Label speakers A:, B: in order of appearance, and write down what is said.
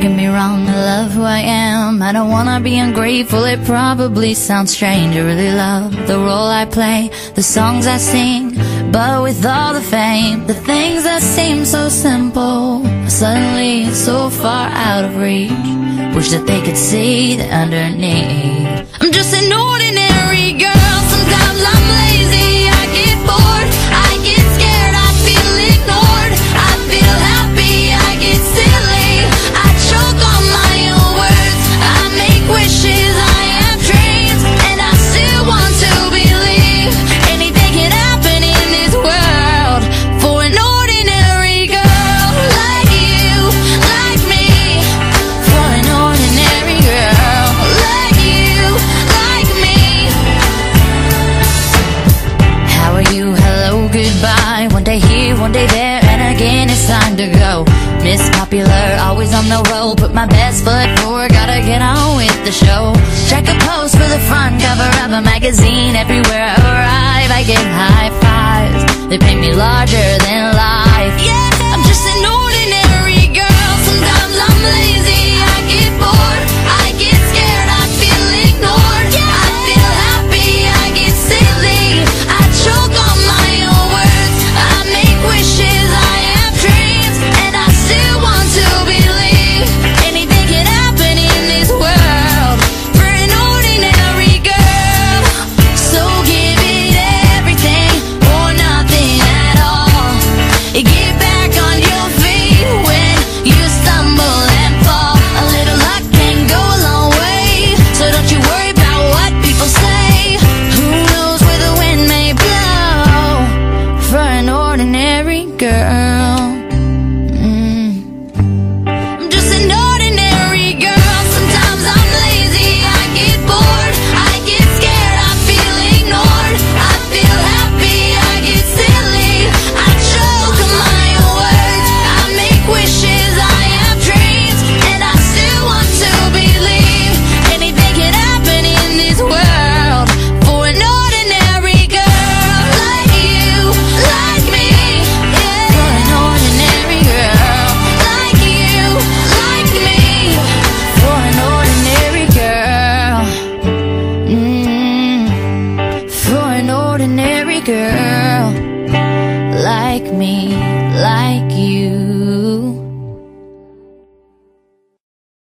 A: I love who I am. I don't wanna be ungrateful, it probably sounds strange. I really love the role I play, the songs I sing. But with all the fame, the things that seem so simple, suddenly so far out of reach. Wish that they could see the underneath. I'm just an ordinary girl, sometimes I'm lazy, goodbye. One day here, one day there, and again it's time to go. Miss Popular, always on the road. Put my best foot forward, gotta get on with the show. Check a post for the front cover of a magazine. Everywhere I arrive, I get high fives. They pay me larger than me like you.